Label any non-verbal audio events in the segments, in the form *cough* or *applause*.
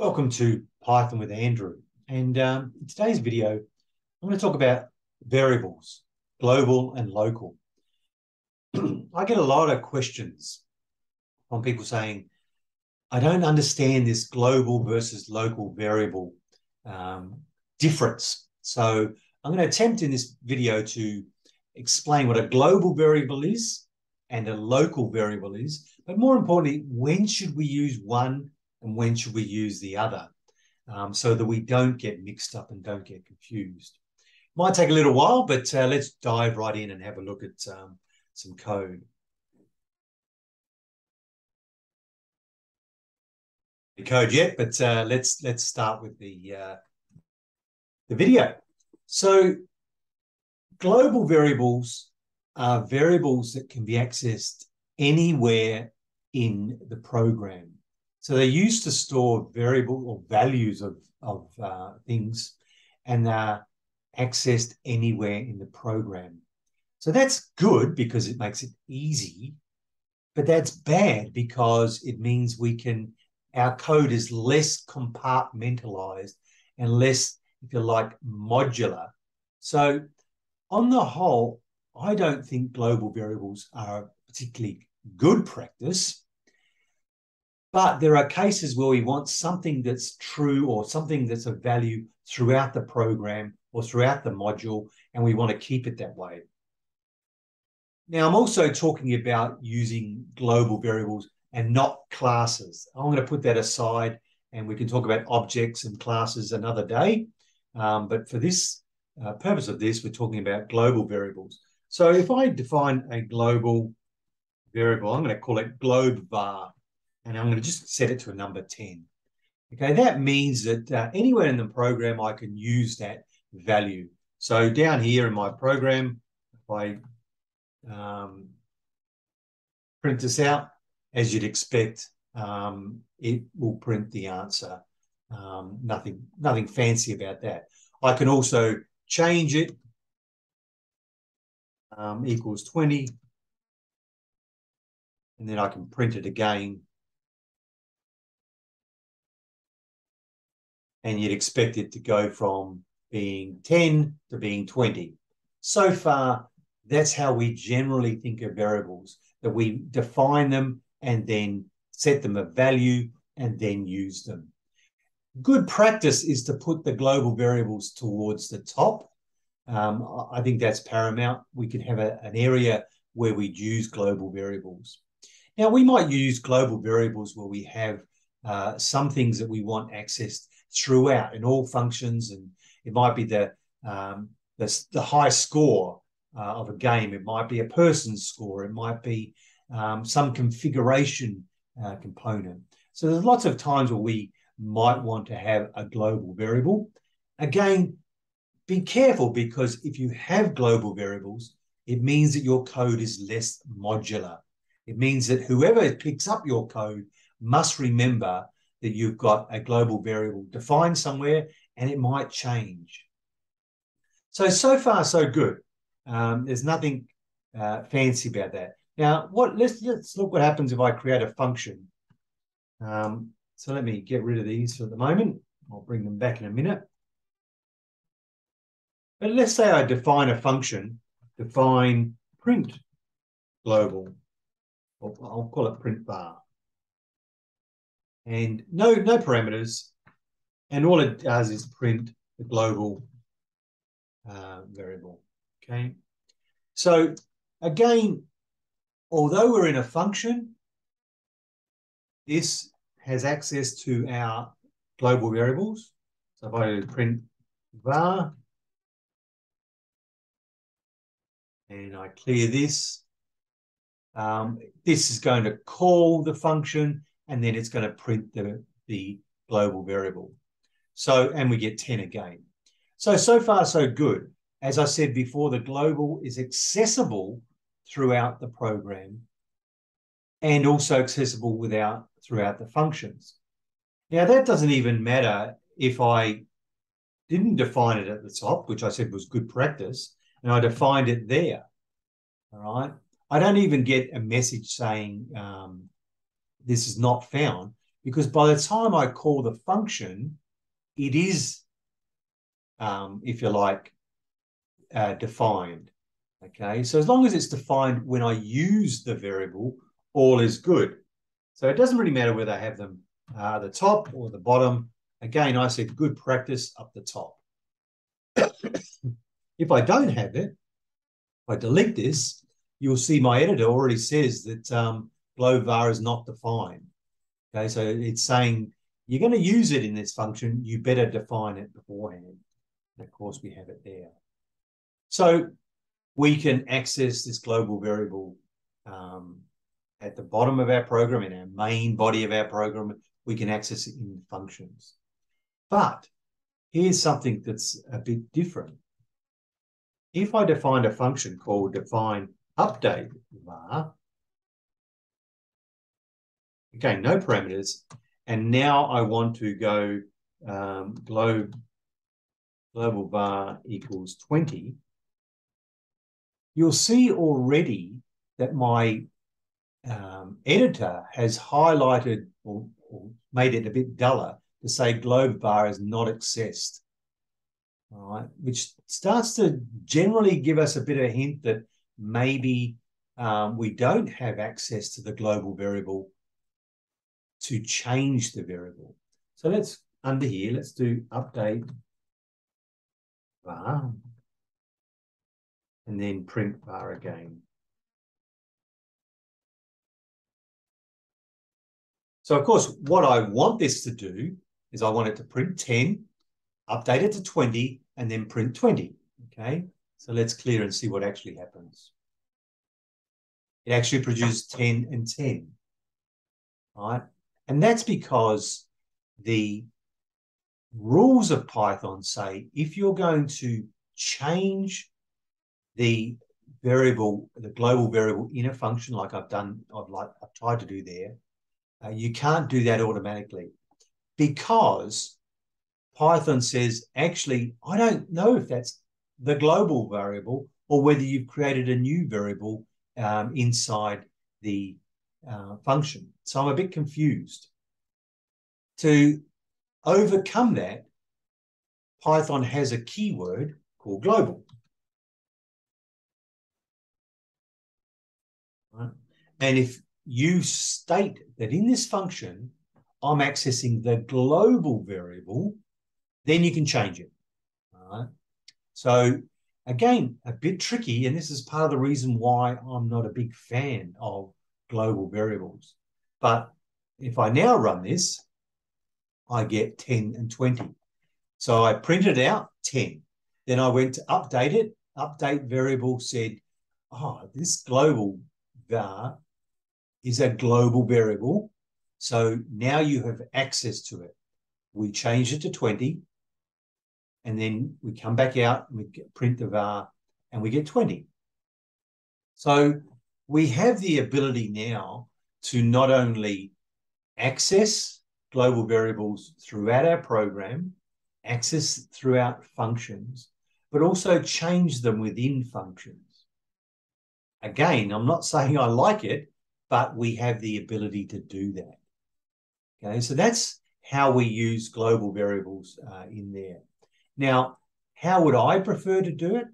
Welcome to Python with Andrew. And um, in today's video, I'm going to talk about variables, global and local. *clears throat* I get a lot of questions from people saying, I don't understand this global versus local variable um, difference. So I'm going to attempt in this video to explain what a global variable is and a local variable is, but more importantly, when should we use one and when should we use the other um, so that we don't get mixed up and don't get confused. Might take a little while, but uh, let's dive right in and have a look at um, some code. The code yet, but uh, let's let's start with the uh, the video. So global variables are variables that can be accessed anywhere in the program. So they used to store variable or values of, of uh, things and they're accessed anywhere in the program. So that's good because it makes it easy, but that's bad because it means we can, our code is less compartmentalized and less, if you like, modular. So on the whole, I don't think global variables are a particularly good practice but there are cases where we want something that's true or something that's of value throughout the program or throughout the module, and we want to keep it that way. Now, I'm also talking about using global variables and not classes. I'm going to put that aside and we can talk about objects and classes another day. Um, but for this uh, purpose of this, we're talking about global variables. So if I define a global variable, I'm going to call it globe var and I'm going to just set it to a number 10. Okay, that means that uh, anywhere in the program I can use that value. So down here in my program, if I um, print this out, as you'd expect, um, it will print the answer. Um, nothing, nothing fancy about that. I can also change it um, equals 20, and then I can print it again and you'd expect it to go from being 10 to being 20. So far, that's how we generally think of variables, that we define them and then set them a value and then use them. Good practice is to put the global variables towards the top. Um, I think that's paramount. We could have a, an area where we'd use global variables. Now, we might use global variables where we have uh, some things that we want accessed throughout in all functions, and it might be the um, the, the high score uh, of a game. It might be a person's score. It might be um, some configuration uh, component. So there's lots of times where we might want to have a global variable. Again, be careful because if you have global variables, it means that your code is less modular. It means that whoever picks up your code must remember that you've got a global variable defined somewhere and it might change. So, so far, so good. Um, there's nothing uh, fancy about that. Now, what let's let's look what happens if I create a function. Um, so let me get rid of these for the moment. I'll bring them back in a minute. But let's say I define a function, define print global. I'll call it print var and no no parameters, and all it does is print the global uh, variable. Okay, so again, although we're in a function, this has access to our global variables. So if I print var and I clear this, um, this is going to call the function and then it's going to print the, the global variable. So, and we get 10 again. So, so far, so good. As I said before, the global is accessible throughout the program and also accessible without throughout the functions. Now, that doesn't even matter if I didn't define it at the top, which I said was good practice, and I defined it there. All right. I don't even get a message saying um, this is not found because by the time I call the function, it is, um, if you like, uh, defined. Okay, so as long as it's defined when I use the variable, all is good. So it doesn't really matter whether I have them uh, the top or the bottom. Again, I said good practice up the top. *coughs* if I don't have it, if I delete this, you'll see my editor already says that um, globe var is not defined. Okay, so it's saying you're going to use it in this function, you better define it beforehand. And of course, we have it there. So we can access this global variable um, at the bottom of our program, in our main body of our program. We can access it in functions. But here's something that's a bit different. If I define a function called define update var, again, no parameters, and now I want to go um, globe, global var equals 20, you'll see already that my um, editor has highlighted or, or, made it a bit duller to say globe var is not accessed. All right, which starts to generally give us a bit of a hint that maybe um, we don't have access to the global variable to change the variable. So let's, under here, let's do update var and then print var again. So of course, what I want this to do is I want it to print 10, update it to 20, and then print 20, okay? So let's clear and see what actually happens. It actually produces 10 and 10, right? And that's because the rules of Python say if you're going to change the variable, the global variable in a function like I've done, I've like I've tried to do there, uh, you can't do that automatically because Python says, actually, I don't know if that's the global variable or whether you've created a new variable um, inside the uh, function. So I'm a bit confused. To overcome that, Python has a keyword called global. Right? And if you state that in this function, I'm accessing the global variable, then you can change it. So again, a bit tricky, and this is part of the reason why I'm not a big fan of global variables. But if I now run this, I get 10 and 20. So I printed out 10. Then I went to update it. Update variable said, oh, this global var is a global variable. So now you have access to it. We change it to 20, and then we come back out and we print the var, and we get 20. So we have the ability now to not only access global variables throughout our program, access throughout functions, but also change them within functions. Again, I'm not saying I like it, but we have the ability to do that. Okay, so that's how we use global variables uh, in there. Now, how would I prefer to do it?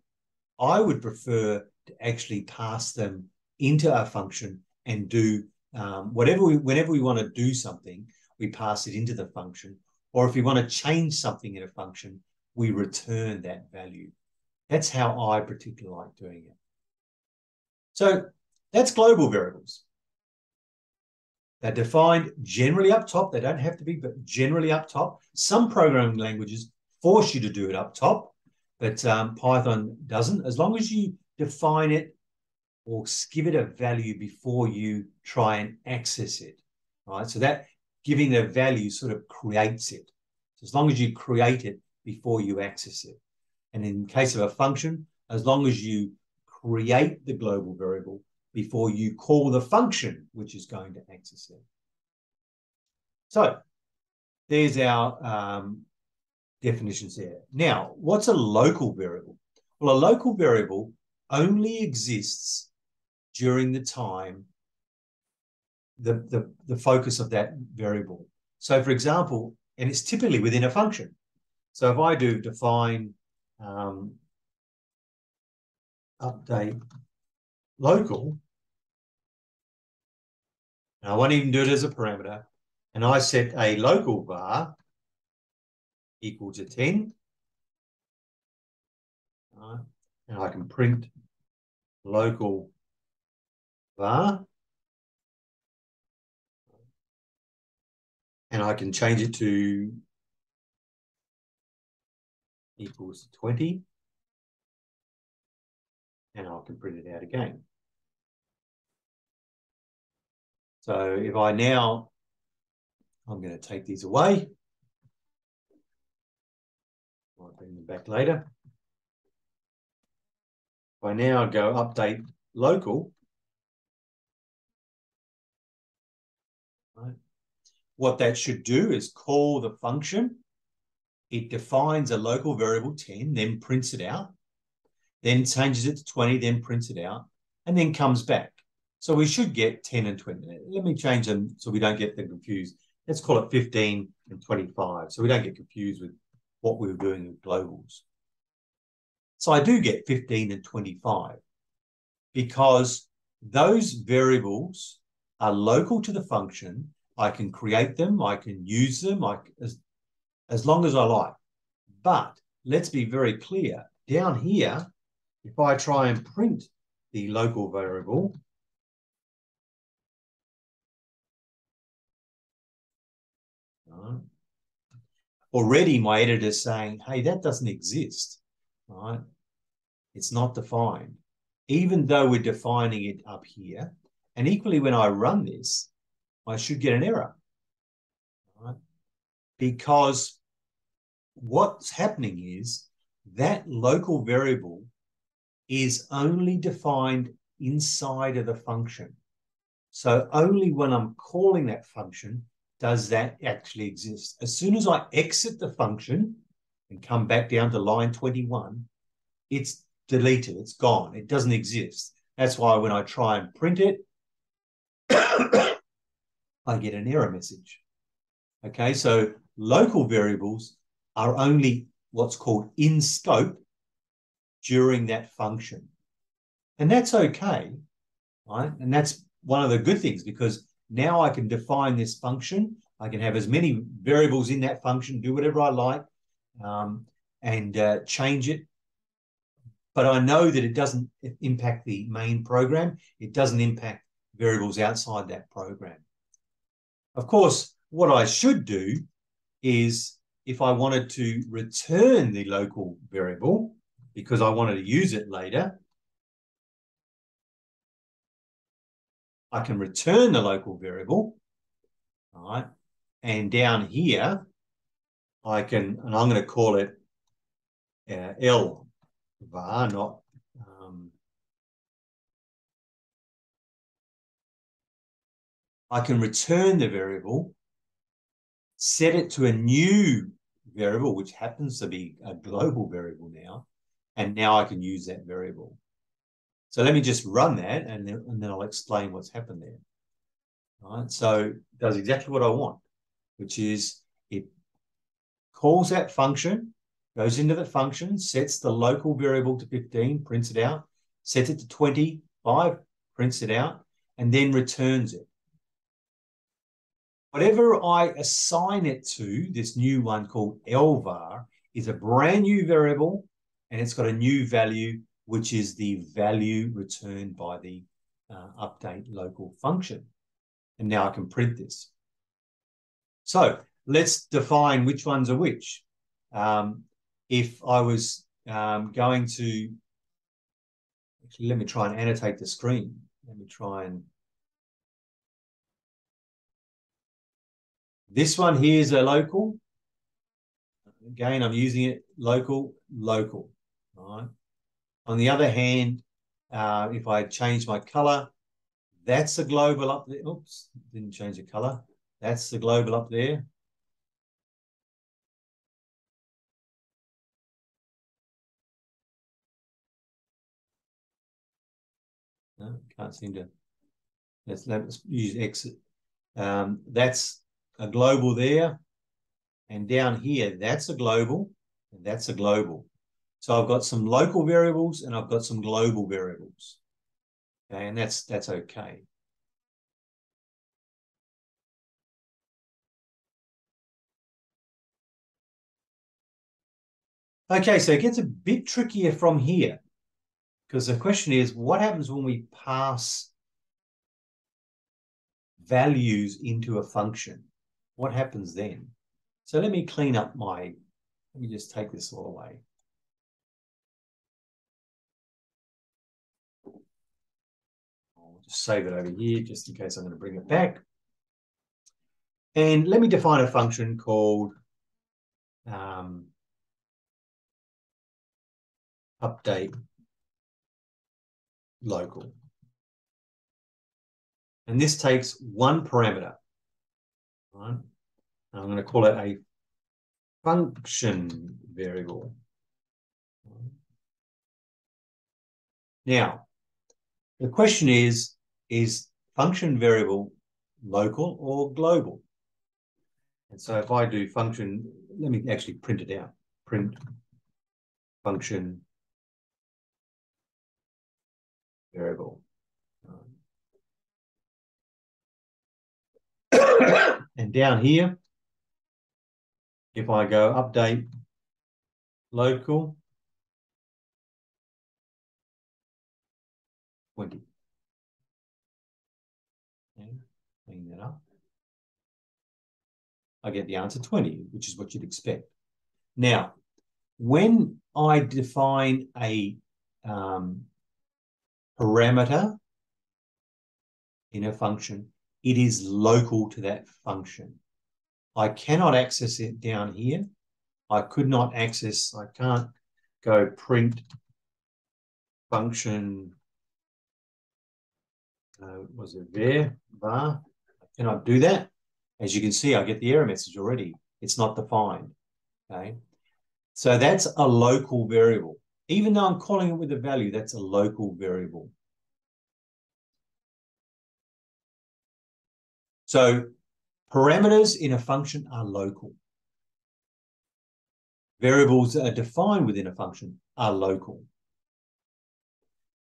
I would prefer to actually pass them into our function and do um, whatever we, whenever we want to do something, we pass it into the function. Or if we want to change something in a function, we return that value. That's how I particularly like doing it. So that's global variables. They're defined generally up top. They don't have to be, but generally up top. Some programming languages force you to do it up top, but um, Python doesn't. As long as you define it or give it a value before you try and access it, right? So that giving the value sort of creates it. So as long as you create it before you access it. And in case of a function, as long as you create the global variable before you call the function which is going to access it. So there's our um, definitions there. Now, what's a local variable? Well, a local variable only exists during the time the, the, the focus of that variable. So for example, and it's typically within a function. So if I do define um, update local, and I won't even do it as a parameter, and I set a local var equal to 10, right, and I can print local var, and I can change it to equals 20 and I can print it out again. So if I now, I'm going to take these away. I'll bring them back later. If I now go update local, what that should do is call the function. It defines a local variable 10, then prints it out then changes it to 20, then prints it out, and then comes back. So we should get 10 and 20. Let me change them so we don't get them confused. Let's call it 15 and 25, so we don't get confused with what we were doing with globals. So I do get 15 and 25 because those variables are local to the function. I can create them, I can use them I, as, as long as I like. But let's be very clear, down here, if I try and print the local variable, already my editor is saying, hey, that doesn't exist, right? It's not defined, even though we're defining it up here. And equally, when I run this, I should get an error, right? Because what's happening is that local variable is only defined inside of the function. So only when I'm calling that function does that actually exist. As soon as I exit the function and come back down to line 21, it's deleted, it's gone, it doesn't exist. That's why when I try and print it, I get an error message. Okay, so local variables are only what's called in scope during that function. And that's okay, right? And that's one of the good things because now I can define this function. I can have as many variables in that function, do whatever I like, um, and uh, change it. But I know that it doesn't impact the main program. It doesn't impact variables outside that program. Of course, what I should do is if I wanted to return the local variable, because I wanted to use it later, I can return the local variable, all right? And down here, I can, and I'm going to call it uh, L var, not I can return the variable, set it to a new variable, which happens to be a global variable now, and now I can use that variable. So let me just run that and then, and then I'll explain what's happened there. All right, so it does exactly what I want, which is it calls that function, goes into the function, sets the local variable to 15, prints it out, sets it to 25, prints it out, and then returns it. Whatever I assign it to, this new one called lvar, is a brand new variable and it's got a new value, which is the value returned by the uh, update local function. And now I can print this. So let's define which ones are which. Um, if I was um, going to, actually, let me try and annotate the screen. Let me try and, this one here is a local. Again, I'm using it local, local right? On the other hand, uh, if I change my color, that's the global up there. Oops, didn't change the color. That's the global up there. No, can't seem to. Let's, let's use exit. Um, that's a global there. And down here, that's a global, and that's a global. So I've got some local variables and I've got some global variables. Okay, and that's that's okay. Okay, so it gets a bit trickier from here because the question is, what happens when we pass values into a function? What happens then? So let me clean up my, let me just take this all away. I'll just save it over here just in case I'm going to bring it back. And let me define a function called um, update local. And this takes one parameter. Right? I'm going to call it a function variable. Now, the question is, is function variable local or global? And so if I do function, let me actually print it out. Print function variable. And down here, if I go update local 20. And clean that up. I get the answer 20, which is what you'd expect. Now, when I define a um, parameter in a function, it is local to that function. I cannot access it down here. I could not access, I can't go print function, uh, was it there, var? I cannot do that. As you can see, I get the error message already. It's not defined, okay? So that's a local variable. Even though I'm calling it with a value, that's a local variable. So parameters in a function are local. Variables that are defined within a function are local.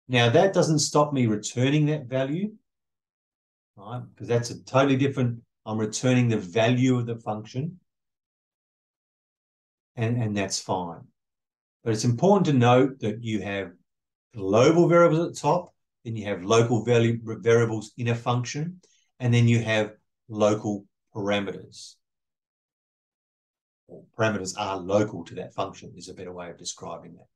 Now that doesn't stop me returning that value, right? Because that's a totally different, I'm returning the value of the function and, and that's fine. But it's important to note that you have global variables at the top, then you have local value variables in a function, and then you have local parameters. Parameters are local to that function is a better way of describing that.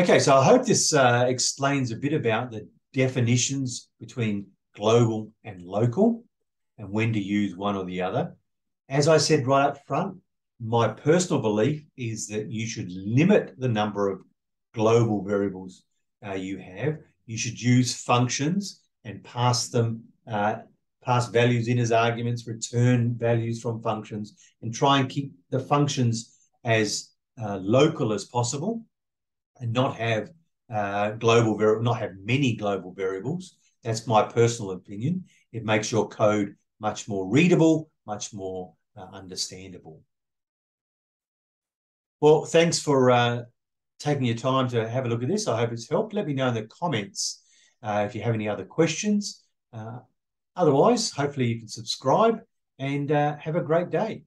Okay, so I hope this uh, explains a bit about the definitions between global and local and when to use one or the other. As I said right up front, my personal belief is that you should limit the number of global variables uh, you have. You should use functions and pass them, uh, pass values in as arguments, return values from functions, and try and keep the functions as uh, local as possible, and not have uh, global variable, not have many global variables. That's my personal opinion. It makes your code much more readable, much more uh, understandable. Well, thanks for uh, taking your time to have a look at this. I hope it's helped. Let me know in the comments uh, if you have any other questions. Uh, otherwise, hopefully you can subscribe and uh, have a great day.